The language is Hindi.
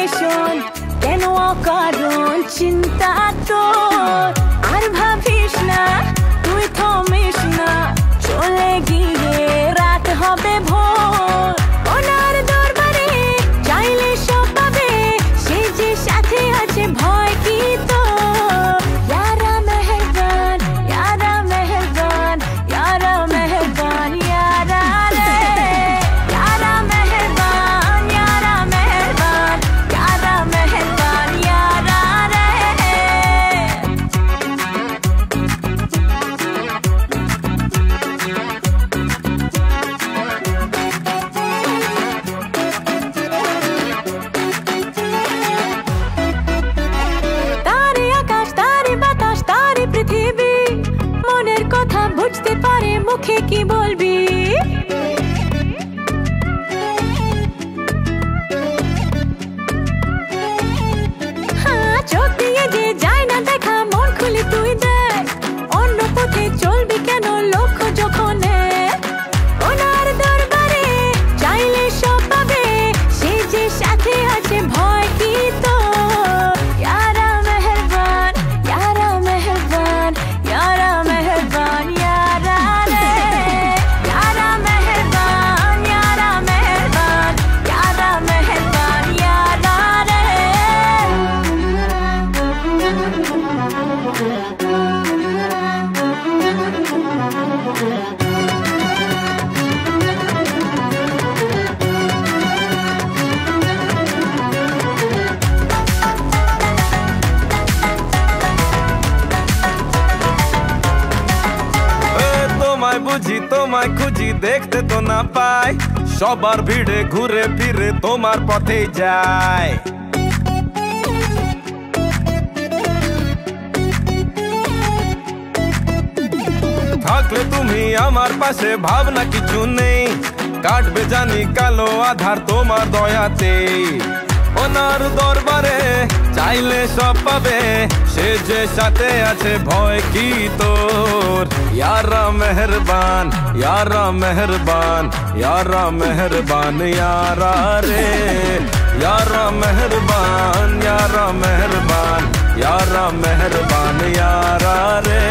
কারণ কেন অকারণ চিন্তা তো আর ভাবিস না মুখে কি বলবি? তোমায় বুঝি, তোমায় খুঁজি, দেখতে তো না পাই। সবার ভিড়ে, ঘুরে, ফিরে তোমার পথেই যায় থাকলে তুমি আমার পাশে ভাবনা কিছু নেই কাটবে জানি কালো আধার তোমার দয়াতে ওনার দরবারে চাইলে সব পাবে সে যে সাথে আছে ভয় কি তোর यारा मेहरबान यारा मेहरबान यारा मेहरबान यारा रे यारा मेहरबान यारा मेहरबान यारा मेहरबान यारा रे